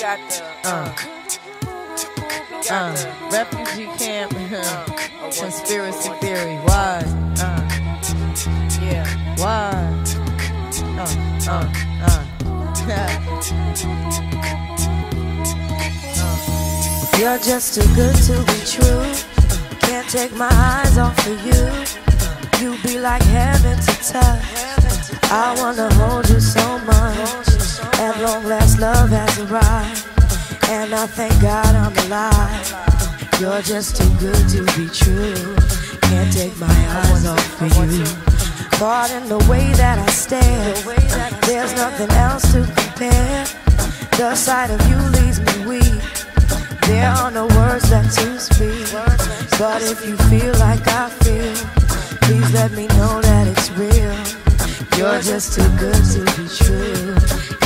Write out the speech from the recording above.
got the Uh, uh, the refugee camp, uh, conspiracy theory. Why? uh, yeah. Why? Uh, uh, uh. You're just too good to be true. Can't take my eyes off of you. You be like heaven to touch. I wanna hold long last, love has arrived. And I thank God I'm alive. You're just too good to be true. Can't take my eyes off of you. Caught in the way that I stare. There's nothing else to compare. The sight of you leaves me weak. There are no words left to speak. But if you feel like I feel, please let me know that it's real. You're just too good to be true.